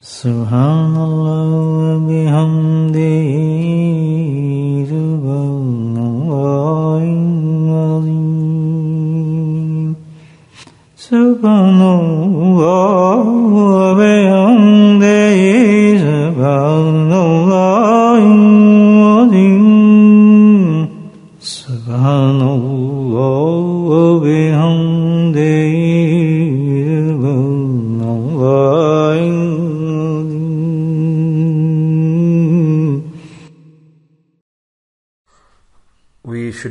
سبحان الله وبحمده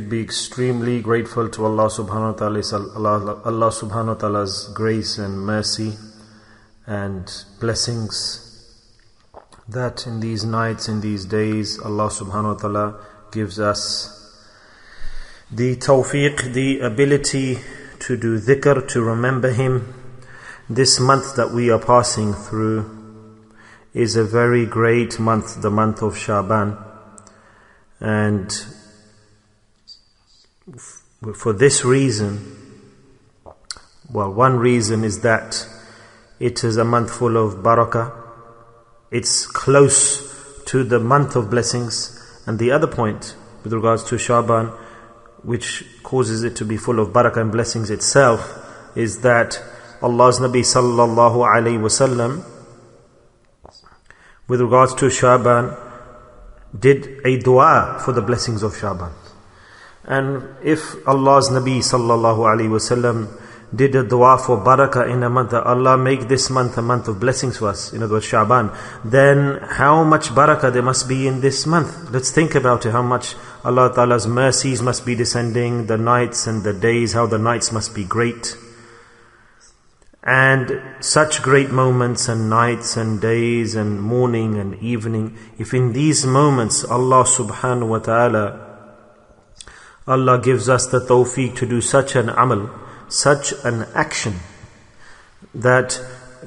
should be extremely grateful to Allah subhanahu wa ta'ala, Allah, subhanahu wa ta'ala's grace and mercy and blessings that in these nights, in these days, Allah subhanahu wa ta'ala gives us the tawfiq, the ability to do dhikr, to remember Him. This month that we are passing through is a very great month, the month of Shaban. And for this reason, well, one reason is that it is a month full of barakah. It's close to the month of blessings. And the other point with regards to Shaban, which causes it to be full of barakah and blessings itself, is that Allah's Nabi sallallahu alayhi wasallam, with regards to Shaban, did a dua for the blessings of Shaban. And if Allah's Nabi sallallahu alaihi wasallam did a dua for barakah in a month, Allah make this month a month of blessings for us, in other words, Shaban, then how much barakah there must be in this month? Let's think about it, how much Allah Ta'ala's mercies must be descending, the nights and the days, how the nights must be great. And such great moments and nights and days and morning and evening, if in these moments Allah subhanahu wa ta'ala Allah gives us the tawfiq to do such an amal, such an action, that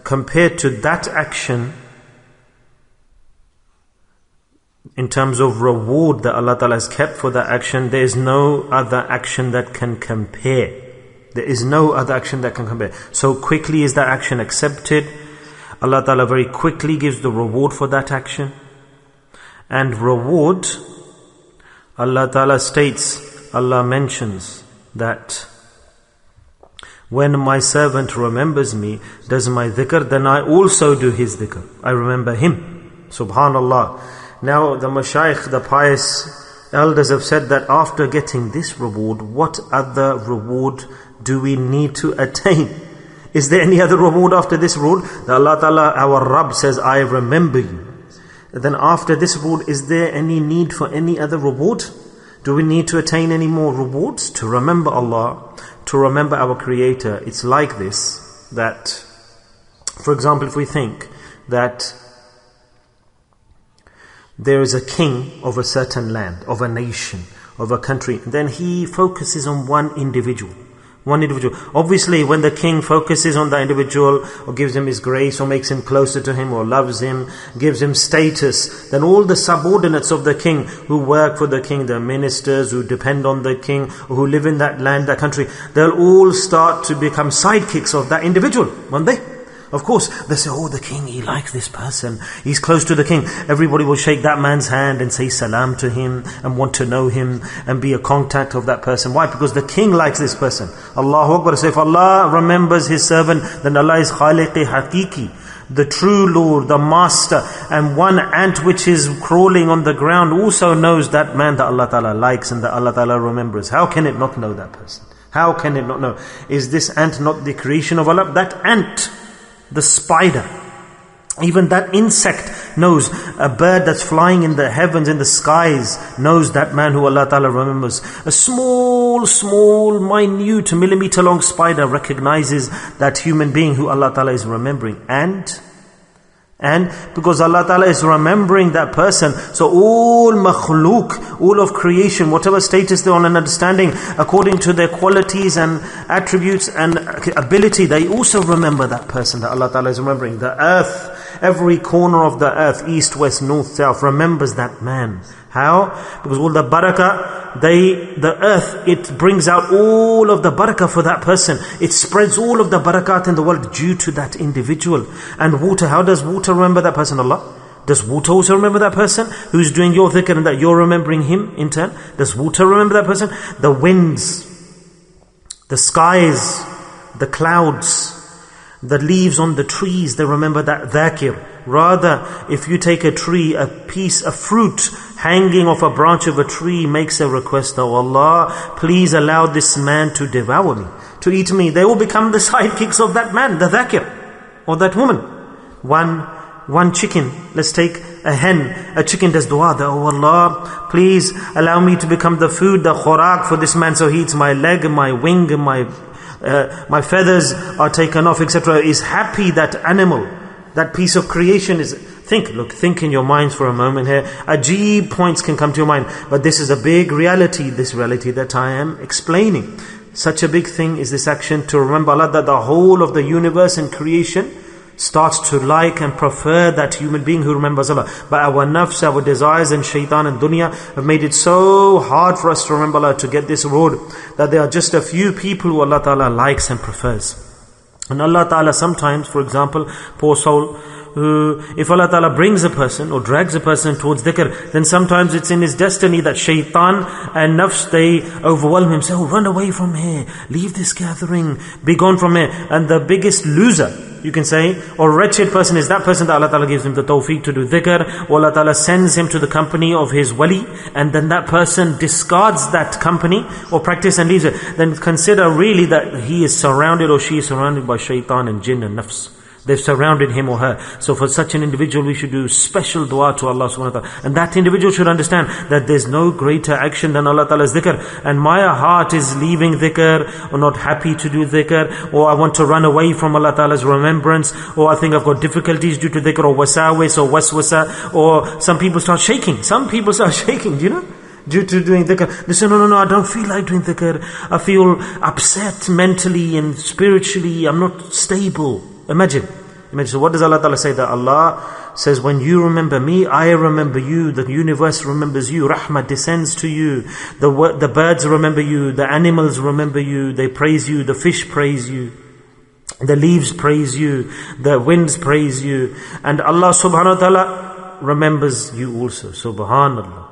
compared to that action, in terms of reward that Allah Ta'ala has kept for that action, there is no other action that can compare. There is no other action that can compare. So quickly is that action accepted. Allah Ta'ala very quickly gives the reward for that action. And reward, Allah Ta'ala states, Allah mentions that when my servant remembers me, does my dhikr, then I also do his dhikr. I remember him. Subhanallah. Now the mashayikh, the pious elders have said that after getting this reward, what other reward do we need to attain? Is there any other reward after this reward? That Allah Ta'ala, our Rabb says, I remember you. Then after this reward, is there any need for any other reward? Do we need to attain any more rewards? To remember Allah, to remember our Creator. It's like this, that, for example, if we think that there is a king of a certain land, of a nation, of a country, then he focuses on one individual. One individual. Obviously, when the king focuses on that individual, or gives him his grace, or makes him closer to him, or loves him, gives him status, then all the subordinates of the king who work for the king, the ministers who depend on the king, who live in that land, that country, they'll all start to become sidekicks of that individual, won't they? Of course, they say, oh, the king, he likes this person. He's close to the king. Everybody will shake that man's hand and say salam to him and want to know him and be a contact of that person. Why? Because the king likes this person. Allahu Akbar. So if Allah remembers his servant, then Allah is khaliqi hakiki. The true Lord, the Master, and one ant which is crawling on the ground also knows that man that Allah Ta'ala likes and that Allah Ta'ala remembers. How can it not know that person? How can it not know? Is this ant not the creation of Allah? That ant the spider. Even that insect knows a bird that's flying in the heavens, in the skies, knows that man who Allah Ta'ala remembers. A small, small, minute, millimeter long spider recognizes that human being who Allah Ta'ala is remembering. And and because Allah Ta'ala is remembering that person, so all makhluk, all of creation, whatever status they're on and understanding, according to their qualities and attributes and ability, they also remember that person that Allah Ta'ala is remembering. The earth every corner of the earth, east, west, north, south, remembers that man. How? Because all the barakah, they, the earth, it brings out all of the barakah for that person. It spreads all of the barakat in the world due to that individual. And water, how does water remember that person? Allah? Does water also remember that person who's doing your dhikr and that you're remembering him in turn? Does water remember that person? The winds, the skies, the clouds, the leaves on the trees, they remember that dhakir. Rather, if you take a tree, a piece, a fruit hanging off a branch of a tree makes a request, Oh Allah, please allow this man to devour me, to eat me. They will become the sidekicks of that man, the dhakir, or that woman. One, one chicken, let's take a hen, a chicken does dua, that, oh Allah, please allow me to become the food, the khorak for this man so he eats my leg, my wing, my, uh, my feathers are taken off, etc. Is happy that animal, that piece of creation is Think, look, think in your minds for a moment here. Ajib points can come to your mind, but this is a big reality, this reality that I am explaining. Such a big thing is this action to remember Allah that the whole of the universe and creation starts to like and prefer that human being who remembers Allah. But our nafs, our desires and shaitan and dunya have made it so hard for us to remember Allah to get this road that there are just a few people who Allah Ta'ala likes and prefers. And Allah Ta'ala sometimes, for example, poor soul, who, if Allah Ta'ala brings a person or drags a person towards dhikr, then sometimes it's in his destiny that shaitan and nafs, they overwhelm him. Say, oh, run away from here. Leave this gathering. Be gone from here. And the biggest loser, you can say, or wretched person is that person that Allah Ta'ala gives him the tawfiq to do dhikr, or Allah Ta'ala sends him to the company of his wali, and then that person discards that company or practice and leaves it. Then consider really that he is surrounded or she is surrounded by shaitan and jinn and nafs. They've surrounded him or her. So for such an individual, we should do special dua to Allah subhanahu wa ta'ala. And that individual should understand that there's no greater action than Allah ta'ala's dhikr. And my heart is leaving dhikr, or not happy to do dhikr, or I want to run away from Allah ta'ala's remembrance, or I think I've got difficulties due to dhikr, or wasawis, or waswasa, or some people start shaking. Some people start shaking, do you know? due to doing dhikr. They say, no, no, no, I don't feel like doing dhikr. I feel upset mentally and spiritually. I'm not stable. Imagine. Imagine. So what does Allah Ta'ala say? That Allah says, when you remember me, I remember you. The universe remembers you. Rahmah descends to you. The, the birds remember you. The animals remember you. They praise you. The fish praise you. The leaves praise you. The winds praise you. And Allah subhanahu wa ta'ala remembers you also. Subhanallah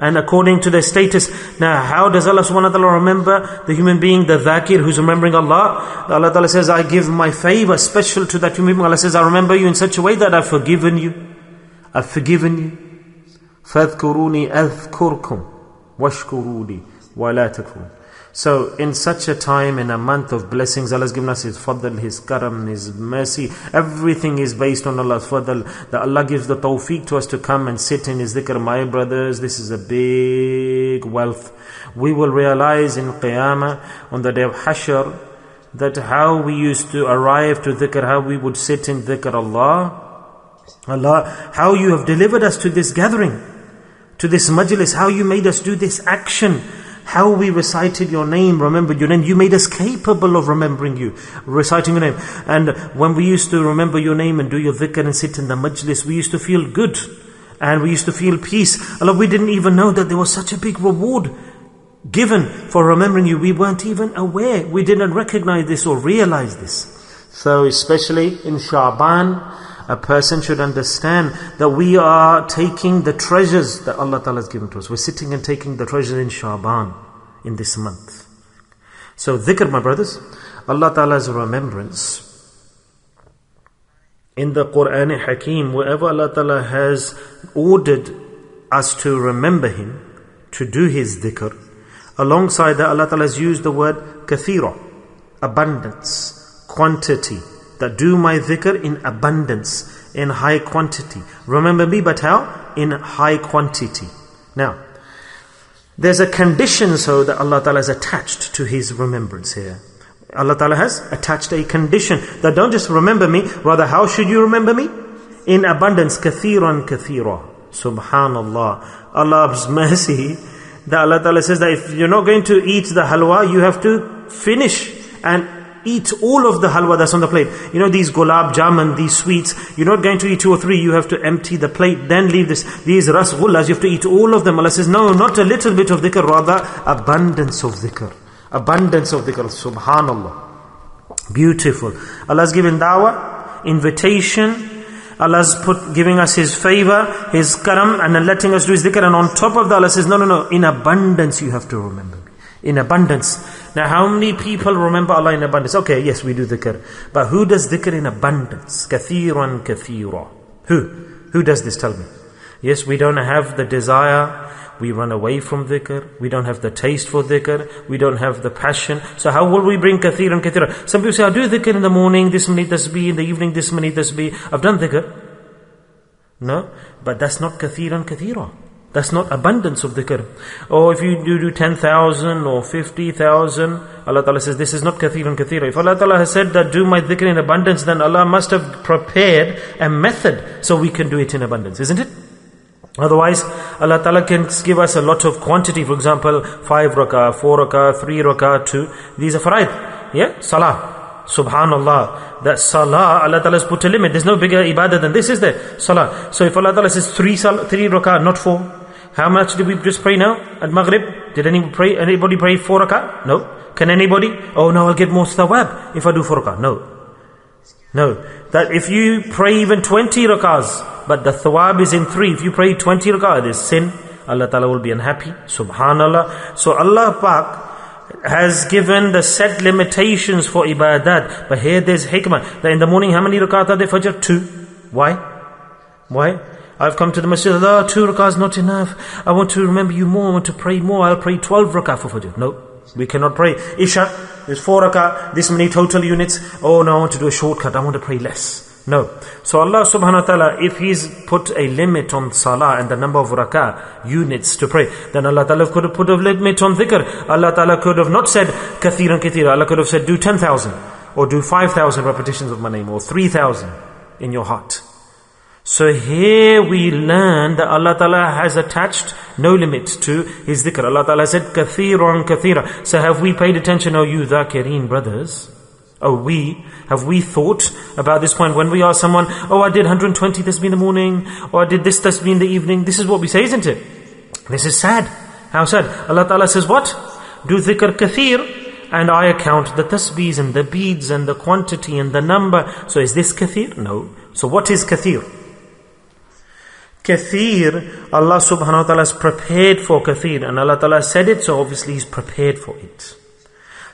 and according to their status. Now, how does Allah subhanahu wa ta'ala remember the human being, the dhakir who's remembering Allah? Allah ta'ala says, I give my favor special to that human being. Allah says, I remember you in such a way that I've forgiven you. I've forgiven you. فَاذْكُرُونِي أَذْكُرْكُمْ وَاشْكُرُونِي وَلَا تَكْفُرُونَ so, in such a time, in a month of blessings, Allah has given us His fadl, His karam, His mercy. Everything is based on Allah's fadl. That Allah gives the tawfiq to us to come and sit in His dhikr. My brothers, this is a big wealth. We will realize in Qiyamah, on the day of Hashr, that how we used to arrive to dhikr, how we would sit in dhikr Allah. Allah, how you have delivered us to this gathering, to this majlis, how you made us do this action how we recited your name, remembered your name. You made us capable of remembering you, reciting your name. And when we used to remember your name and do your dhikr and sit in the majlis, we used to feel good. And we used to feel peace. Allah, we didn't even know that there was such a big reward given for remembering you. We weren't even aware. We didn't recognize this or realize this. So especially in Sha'ban, a person should understand that we are taking the treasures that Allah Ta'ala has given to us. We're sitting and taking the treasures in Shaban in this month. So dhikr, my brothers, Allah Ta'ala's remembrance. In the Quran Hakim, wherever Allah Ta'ala has ordered us to remember Him, to do His dhikr, alongside that Allah Ta'ala has used the word kathira, abundance, quantity, that do my dhikr in abundance, in high quantity. Remember me, but how? In high quantity. Now, there's a condition so that Allah Ta'ala has attached to His remembrance here. Allah Ta'ala has attached a condition that don't just remember me, rather how should you remember me? In abundance, kathiran kathira. Subhanallah. Allah's mercy that Allah Ta'ala says that if you're not going to eat the halwa, you have to finish and eat all of the halwa that's on the plate. You know, these gulab jamun, these sweets, you're not going to eat two or three, you have to empty the plate, then leave this. These rasgullas, you have to eat all of them. Allah says, no, not a little bit of dhikr, rather abundance of dhikr. Abundance of dhikr, subhanallah. Beautiful. Allah's given da'wah, invitation, Allah's put giving us His favor, His karam, and then letting us do His dhikr. And on top of that, Allah says, no, no, no, in abundance you have to remember me. In abundance. Now, how many people remember Allah in abundance? Okay, yes, we do dhikr. But who does dhikr in abundance? Kathiran kathira. Who? Who does this? Tell me. Yes, we don't have the desire. We run away from dhikr. We don't have the taste for dhikr. We don't have the passion. So how will we bring kathiran kathira? Some people say, I do dhikr in the morning, this many tasbih, in the evening, this many tasbih. I've done dhikr. No, but that's not kathiran kathira. That's not abundance of dhikr. Or if you do, do 10,000 or 50,000, Allah Ta'ala says this is not kathiran kathira. If Allah Ta'ala has said that do my dhikr in abundance, then Allah must have prepared a method so we can do it in abundance, isn't it? Otherwise, Allah Ta'ala can give us a lot of quantity. For example, 5 rakah, 4 rakah, 3 rakah, 2. These are faraid. Yeah? Salah. Subhanallah. That salah, Allah Ta'ala has put a limit. There's no bigger ibadah than this, is there? Salah. So if Allah Ta'ala says 3, sal- three rakah, not 4. How much did we just pray now? At Maghrib? Did anybody pray? Anybody pray 4 rakah? No. Can anybody? Oh no, I'll get more thawab if I do 4 rakah. No. No. That if you pray even 20 rakahs, but the thawab is in 3. If you pray 20 rakah, it is sin. Allah Ta'ala will be unhappy. Subhanallah. So Allah Pak has given the set limitations for ibadat. But here there's hikmah. That in the morning, how many rakat are there? Fajr? Two. Why? Why? I've come to the masjid, Allah, ah, two rakahs not enough. I want to remember you more, I want to pray more. I'll pray 12 rakah for Fajr. No, we cannot pray. Isha, there's four rakah, this many total units. Oh no, I want to do a shortcut, I want to pray less. No. So Allah subhanahu wa ta'ala, if He's put a limit on salah and the number of rakah, units to pray, then Allah ta'ala could have put a limit on dhikr. Allah ta'ala could have not said kathiran kathira. Allah could have said do 10,000 or do 5,000 repetitions of my name or 3,000 in your heart. So here we learn that Allah Ta'ala has attached no limit to His dhikr. Allah Ta'ala said, kathirun kathira. So have we paid attention, O you dhakireen brothers? Oh we, have we thought about this point when we ask someone, oh I did 120 tasbih in the morning, or I did this tasbih in the evening. This is what we say, isn't it? This is sad. How sad? Allah Ta'ala says what? Do dhikr kathir, and I account the tasbihs and the beads and the quantity and the number. So is this kathir? No. So what is kathir? Kathir, Allah subhanahu wa ta'ala has prepared for kathir, and Allah ta'ala said it, so obviously He's prepared for it.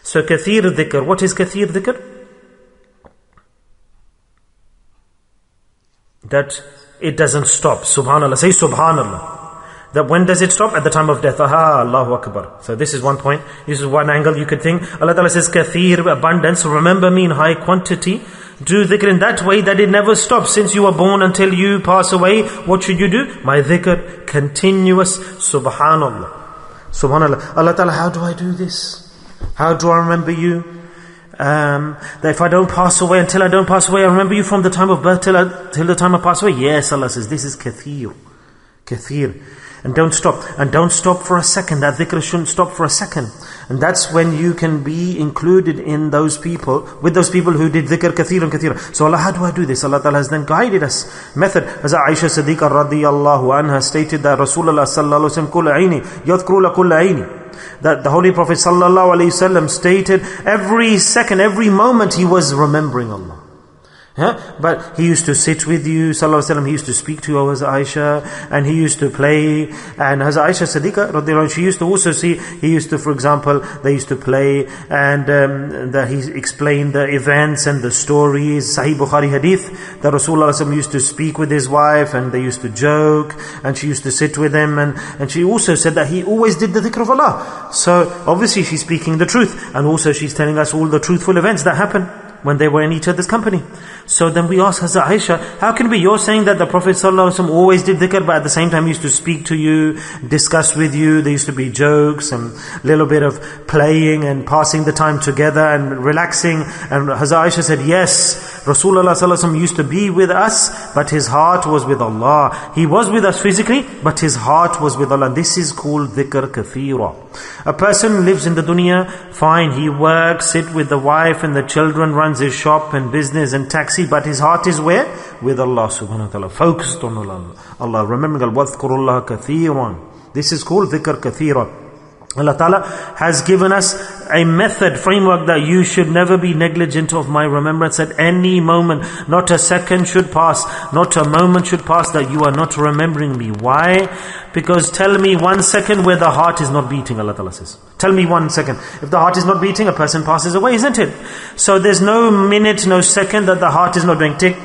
So kathir dhikr, what is kathir dhikr? That it doesn't stop. Subhanallah. Say subhanallah. That when does it stop? At the time of death. Aha, Allahu Akbar. So this is one point. This is one angle you could think. Allah Ta'ala says kathir, abundance. Remember me in high quantity. Do dhikr in that way that it never stops. Since you were born until you pass away, what should you do? My dhikr, continuous. Subhanallah. Subhanallah. Allah Ta'ala, how do I do this? How do I remember you? Um, that if I don't pass away, until I don't pass away, I remember you from the time of birth till, I, till the time I pass away. Yes, Allah says, this is kathir. Kathir. And don't stop. And don't stop for a second. That dhikr shouldn't stop for a second. And that's when you can be included in those people, with those people who did dhikr kathir and kathir. So Allah, how do I do this? Allah Ta'ala has then guided us. Method. As Aisha Siddiqa radiyallahu anha stated that Rasulullah sallallahu alayhi wa sallam, that the Holy Prophet sallallahu alaihi wasallam stated every second, every moment he was remembering Allah. But he used to sit with you, sallallahu alaihi wasallam, he used to speak to you, Hazrat Aisha, and he used to play, and Hazrat Aisha Siddiqa, she used to also see, he used to, for example, they used to play, and um, the, he explained the events and the stories, Sahih Bukhari hadith, that Rasulullah used to speak with his wife, and they used to joke, and she used to sit with him, and, and she also said that he always did the dhikr of Allah. So, obviously she's speaking the truth, and also she's telling us all the truthful events that happened when they were in each other's company. So then we ask Hazrat Aisha, how can it be you're saying that the Prophet ﷺ always did dhikr, but at the same time he used to speak to you, discuss with you, there used to be jokes and a little bit of playing and passing the time together and relaxing. And Hazrat Aisha said, yes, Rasulullah ﷺ used to be with us, but his heart was with Allah. He was with us physically, but his heart was with Allah. This is called dhikr kathira. A person lives in the dunya, fine, he works, sit with the wife and the children, runs his shop and business and taxi, but his heart is where? With Allah subhanahu wa ta'ala. Focused on Allah. Allah. Remembering Allah. وَاذْكُرُ اللَّهَ This is called dhikr kathira. Allah Ta'ala has given us a method, framework that you should never be negligent of my remembrance at any moment. Not a second should pass, not a moment should pass that you are not remembering me. Why? Because tell me one second where the heart is not beating, Allah Ta'ala says. Tell me one second. If the heart is not beating, a person passes away, isn't it? So there's no minute, no second that the heart is not doing tick,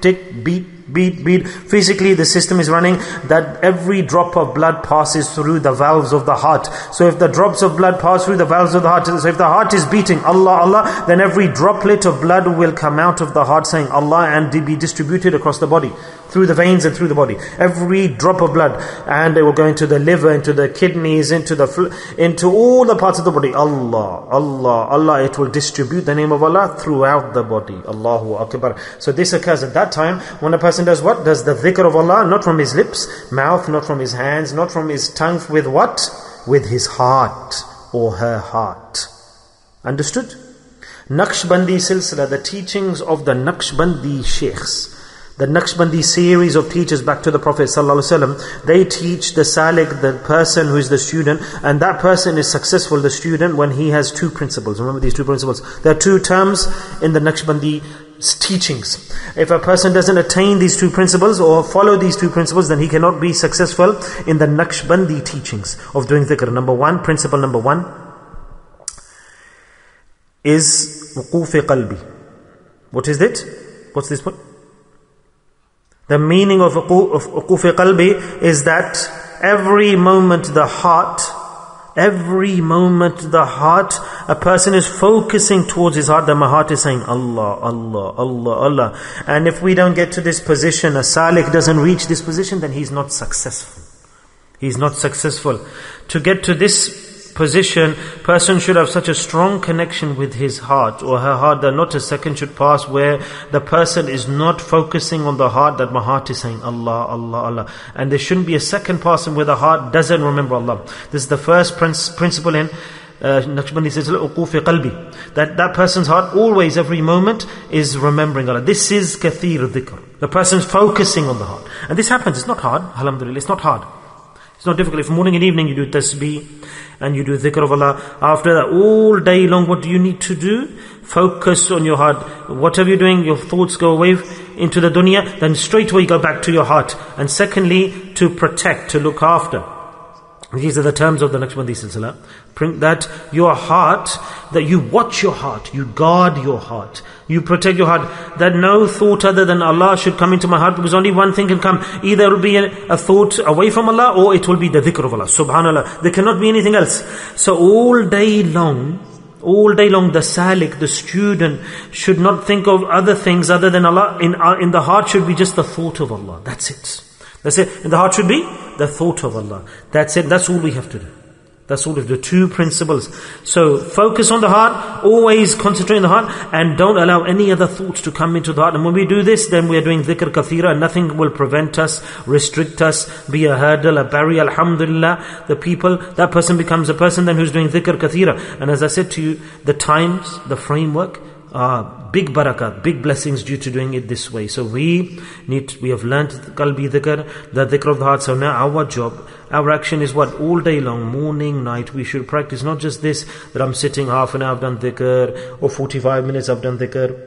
tick, tick, beat, beat, beat. Physically, the system is running that every drop of blood passes through the valves of the heart. So if the drops of blood pass through the valves of the heart, so if the heart is beating Allah, Allah, then every droplet of blood will come out of the heart saying Allah and be distributed across the body through the veins and through the body. Every drop of blood, and it will go into the liver, into the kidneys, into the into all the parts of the body. Allah, Allah, Allah. It will distribute the name of Allah throughout the body. Allahu Akbar. So this occurs at that time when a person does what? Does the dhikr of Allah, not from his lips, mouth, not from his hands, not from his tongue, with what? With his heart or her heart. Understood? Naqshbandi Silsila, the teachings of the Naqshbandi Sheikhs the Naqshbandi series of teachers back to the Prophet ﷺ, they teach the salik, the person who is the student, and that person is successful, the student, when he has two principles. Remember these two principles. There are two terms in the Naqshbandi teachings. If a person doesn't attain these two principles or follow these two principles, then he cannot be successful in the Naqshbandi teachings of doing dhikr. Number one, principle number one is qalbi. What is it? What's this point? The meaning of uqufi qalbi is that every moment the heart, every moment the heart, a person is focusing towards his heart, then my heart is saying Allah, Allah, Allah, Allah. And if we don't get to this position, a salik doesn't reach this position, then he's not successful. He's not successful. To get to this position, person should have such a strong connection with his heart or her heart that not a second should pass where the person is not focusing on the heart that my heart is saying Allah, Allah, Allah. And there shouldn't be a second person where the heart doesn't remember Allah. This is the first principle in uh, says, qalbi. That that person's heart always, every moment, is remembering Allah. This is kathir dhikr. The person's focusing on the heart. And this happens, it's not hard, alhamdulillah, it's not hard. It's not difficult. If morning and evening you do tasbih and you do dhikr of Allah, after that all day long what do you need to do? Focus on your heart. Whatever you're doing, your thoughts go away into the dunya, then straight away go back to your heart. And secondly, to protect, to look after. These are the terms of the Naqshbandi Silsila. Print that your heart, that you watch your heart, you guard your heart, you protect your heart. That no thought other than Allah should come into my heart because only one thing can come. Either it will be a, thought away from Allah or it will be the dhikr of Allah. Subhanallah. There cannot be anything else. So all day long, all day long, the salik, the student, should not think of other things other than Allah. In, uh, in the heart should be just the thought of Allah. That's it. That's it. In the heart should be the thought of Allah. That's it. That's all we have to do. That's all of the two principles. So focus on the heart, always concentrate on the heart, and don't allow any other thoughts to come into the heart. And when we do this, then we are doing dhikr kathira, and nothing will prevent us, restrict us, be a hurdle, a barrier. Alhamdulillah, the people, that person becomes a person then who's doing dhikr kathira. And as I said to you, the times, the framework, are big barakah, big blessings due to doing it this way. So we need, we have learned qalbi dhikr, the dhikr of the heart. So now our job, our action is what? All day long, morning, night, we should practice not just this, that I'm sitting half an hour, I've done dhikr, or 45 minutes, I've done dhikr,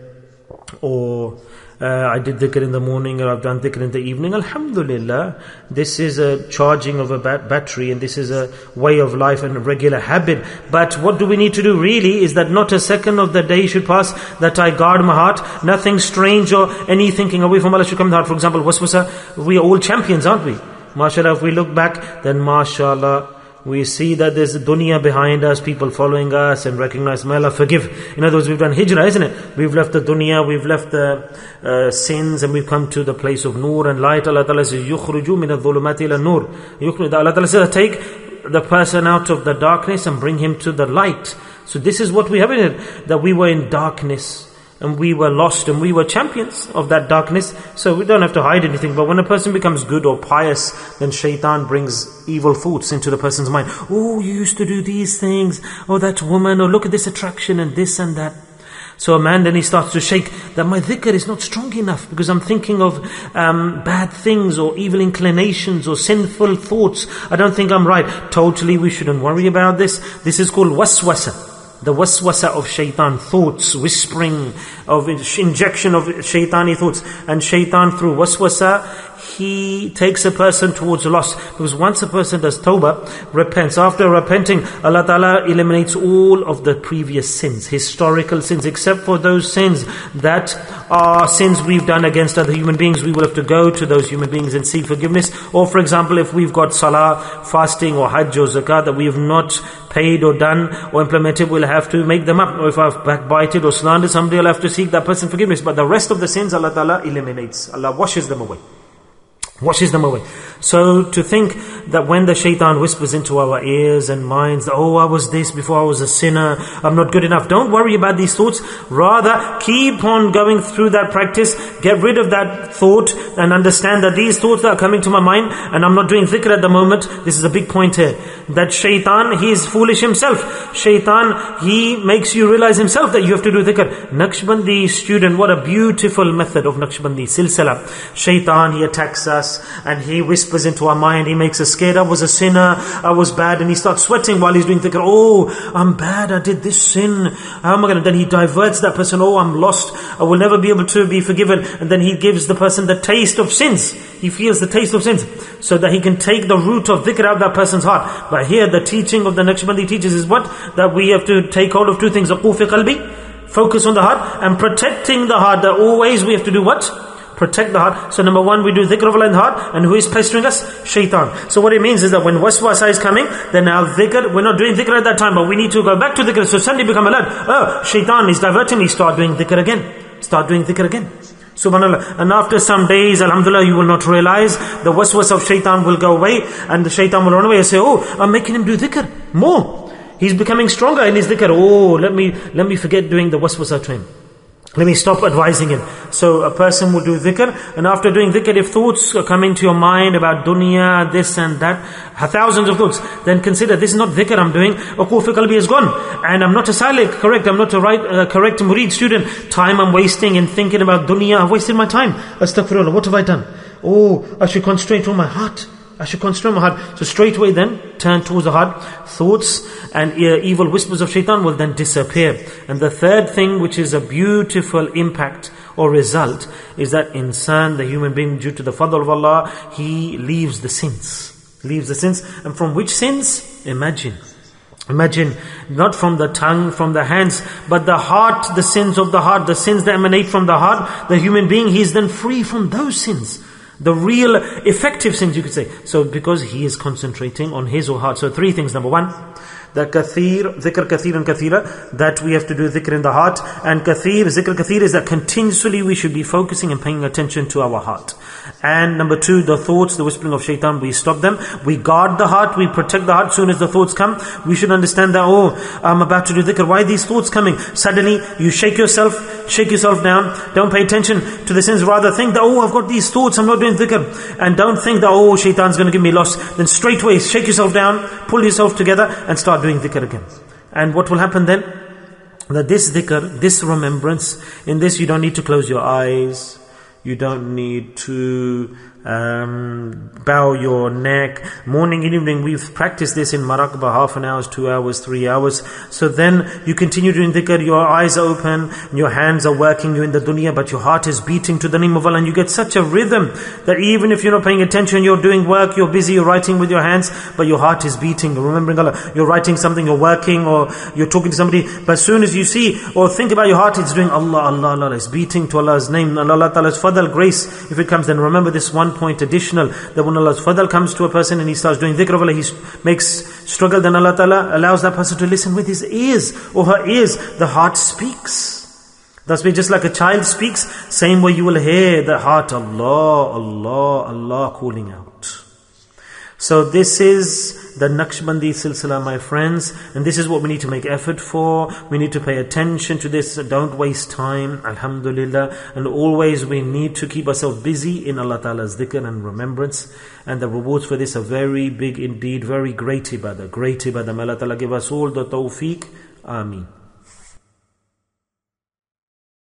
or uh, I did dhikr in the morning or I've done dhikr in the evening. Alhamdulillah, this is a charging of a bat- battery and this is a way of life and a regular habit. But what do we need to do really is that not a second of the day should pass that I guard my heart. Nothing strange or any thinking away from Allah should come to heart. For example, waswasa, we are all champions, aren't we? MashaAllah, if we look back, then MashaAllah, We see that there's a dunya behind us, people following us and recognize, may Allah forgive. In other words, we've done hijrah, isn't it? We've left the dunya, we've left the uh, sins and we've come to the place of nur and light. Allah Ta'ala says, يُخْرُجُ مِنَ الظُّلُمَاتِ إِلَى النُّورِ Allah Ta'ala says, take the person out of the darkness and bring him to the light. So this is what we have in it, that we were in darkness and we were lost and we were champions of that darkness. So we don't have to hide anything. But when a person becomes good or pious, then shaitan brings evil thoughts into the person's mind. Oh, you used to do these things. Oh, that woman. Oh, look at this attraction and this and that. So a man then he starts to shake that my dhikr is not strong enough because I'm thinking of um, bad things or evil inclinations or sinful thoughts. I don't think I'm right. Totally, we shouldn't worry about this. This is called waswasa the waswasa of shaitan thoughts, whispering of injection of shaitani thoughts. And shaitan through waswasa, he takes a person towards loss. Because once a person does tawbah, repents, after repenting, Allah Ta'ala eliminates all of the previous sins, historical sins, except for those sins that are sins we've done against other human beings. We will have to go to those human beings and seek forgiveness. Or for example, if we've got salah, fasting or hajj or zakat that we have not paid or done or implemented, we'll have to make them up. Or if I've backbited or slandered somebody, I'll have to seek that person forgiveness. But the rest of the sins, Allah Ta'ala eliminates. Allah washes them away washes them away. So to think that when the shaitan whispers into our ears and minds, oh, I was this before I was a sinner, I'm not good enough. Don't worry about these thoughts. Rather, keep on going through that practice. Get rid of that thought and understand that these thoughts are coming to my mind and I'm not doing dhikr at the moment. This is a big point here. That shaitan, he is foolish himself. Shaitan, he makes you realize himself that you have to do dhikr. Naqshbandi student, what a beautiful method of Naqshbandi, silsila. Shaitan, he attacks us and he whispers into our mind, he makes us scared. I was a sinner, I was bad, and he starts sweating while he's doing dhikr. Oh, I'm bad, I did this sin. How am I going to? Then he diverts that person. Oh, I'm lost. I will never be able to be forgiven. And then he gives the person the taste of sins. He feels the taste of sins so that he can take the root of dhikr out of that person's heart. But here, the teaching of the Naqshbandi teaches is what? That we have to take hold of two things. qalbi, focus on the heart, and protecting the heart. That always we have to do what? Protect the heart. So number one, we do dhikr of Allah in the heart. And who is pestering us? Shaitan. So what it means is that when waswasa is coming, then our dhikr, we're not doing dhikr at that time, but we need to go back to dhikr. So suddenly become alert. Oh, shaitan is diverting me. Start doing dhikr again. Start doing dhikr again. Subhanallah. And after some days, Alhamdulillah, you will not realize the waswas of shaitan will go away and the shaitan will run away and say, Oh, I'm making him do dhikr more. He's becoming stronger in his dhikr. Oh, let me, let me forget doing the waswasa to him. Let me stop advising him. So a person will do dhikr, and after doing dhikr, if thoughts are come into your mind about dunya, this and that, thousands of thoughts, then consider this is not dhikr I'm doing. Uquf qalbi is gone, and I'm not a salik, correct? I'm not a right, uh, correct murid student. Time I'm wasting in thinking about dunya. I've wasted my time. Astaghfirullah. What have I done? Oh, I should concentrate on my heart. I should concentrate on my heart. So straight away then, turn towards the heart. Thoughts and evil whispers of shaitan will then disappear. And the third thing, which is a beautiful impact or result, is that insan, the human being, due to the fadl of Allah, he leaves the sins. Leaves the sins. And from which sins? Imagine. Imagine, not from the tongue, from the hands, but the heart, the sins of the heart, the sins that emanate from the heart, the human being, he is then free from those sins. The real effective sins you could say. So because he is concentrating on his or heart. So three things. Number one, the kathir, zikr kathir and kathira, that we have to do zikr in the heart. And kathir, zikr kathir is that continuously we should be focusing and paying attention to our heart. And number two, the thoughts, the whispering of shaitan, we stop them. We guard the heart, we protect the heart. Soon as the thoughts come, we should understand that, oh, I'm about to do dhikr. Why these thoughts coming? Suddenly, you shake yourself, shake yourself down. Don't pay attention to the sins. Rather think that, oh, I've got these thoughts, I'm not doing dhikr. And don't think that, oh, shaitan's going to give me loss. Then straightway, shake yourself down, pull yourself together, and start doing dhikr again. And what will happen then? That this dhikr, this remembrance, in this you don't need to close your eyes. You don't need to um, bow your neck. Morning and evening, we've practiced this in Muraqaba, half an hour, two hours, three hours. So then you continue doing dhikr, your eyes are open, your hands are working, you're in the dunya, but your heart is beating to the name of Allah, and you get such a rhythm that even if you're not paying attention, you're doing work, you're busy, you're writing with your hands, but your heart is beating, remembering Allah. You're writing something, you're working, or you're talking to somebody, but as soon as you see or think about your heart, it's doing Allah, Allah, Allah, it's beating to Allah's name, Allah Ta'ala's fadl, grace, if it comes, then remember this one one point additional that when Allah's fadl comes to a person and he starts doing dhikr of Allah, he makes struggle, then Allah Ta'ala allows that person to listen with his ears or her ears. The heart speaks. Thus, be just like a child speaks, same way you will hear the heart, Allah, Allah, Allah calling out. So this is the Naqshbandi silsila, my friends, and this is what we need to make effort for. We need to pay attention to this. Don't waste time, alhamdulillah. And always we need to keep ourselves busy in Allah Ta'ala's dhikr and remembrance. And the rewards for this are very big indeed, very great ibadah, great ibadah. May Allah Ta'ala give us all the tawfiq. Ameen.